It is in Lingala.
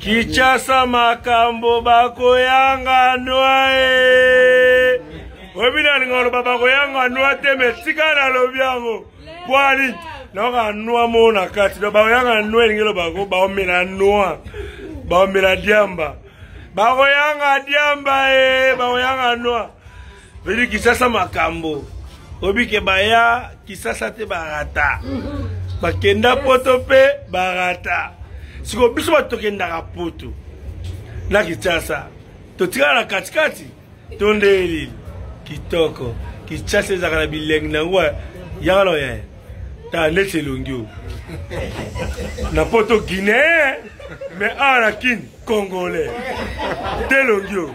Kinshasa makambo bakoyanga noa e oyebi na linga oloba bakoyanga noa te me tika nalobi yango bwani naoka noa moo na kati do bakoyanga noa elingi eloba ko baomela noa baomela diamba bakoyanga diamba e bakoyanga noa Beli kisasa makambo. Obike baya kisasa te barata. Bakenda poto pe barata. Siko biso bato tokendaka poto na Kinshasa. Totikala na katikati tonde elili kitoko. Kinshasa ezalaka na bilengi na yango yaka na oya ta neti elongi oyo na poto guinéen mais awa na kini congolais te elongi oyo